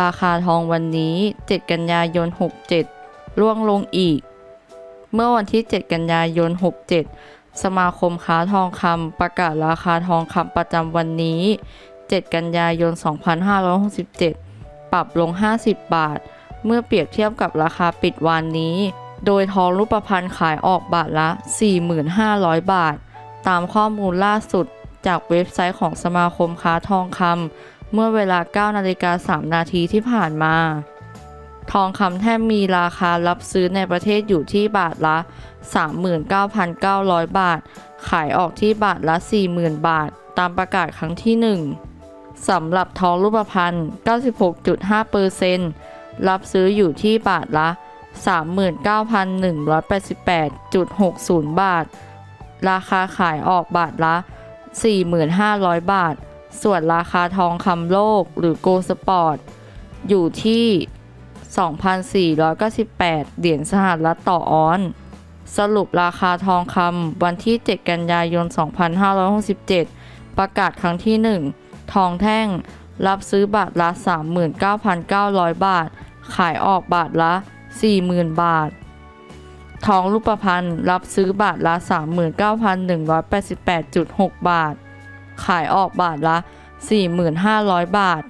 ราคาทองวันนี้ 7 กันยายน 67 ร่วงลงอีก เมื่อวันที่ 7 กันยายน 67 สมาคมค้าทองคำประกาศราคาทองคำประจำวันนี้ 7 กันยายน 2567 ปรับลง 50 บาท เมื่อเปรียบเทียบกับราคาปิดวันนี้ โดยทองรูปพรรณขายออกบาทละ 4,500 บาท ตามข้อมูลล่าสุดจากเว็บไซต์ของสมาคมค้าทองคำ เมื่อเวลา9นาฬิกา3นาทีที่ผ่านมา ทองคำแท่งมีราคารับซื้อในประเทศอยู่ที่บาทละ 39,900 บาท ขายออกที่บาทละ 40,000 บาท ตามประกาศครั้งที่ 1สำหรับทองรูปพรรณ96.5%รับซื้ออยู่ที่บาทละ 39,188.60 บาท ราคาขายออกบาทละ 4,500 บาท ส่วนราคาทองคำโลกหรือ Gold Spot อยู่ที่ 2,498 เหรียญสหรัฐต่อออนซ์สรุปราคาทองคำวันที่ 7 กันยายน 2567 ประกาศครั้งที่ 1 ทองแท่งรับซื้อบาทละ 39,900 บาท ขายออกบาทละ 40,000 บาท ทองรูปพรรณรับซื้อบาทละ 39,188.6 บาท ขายออกบาทละ 4,500 บาท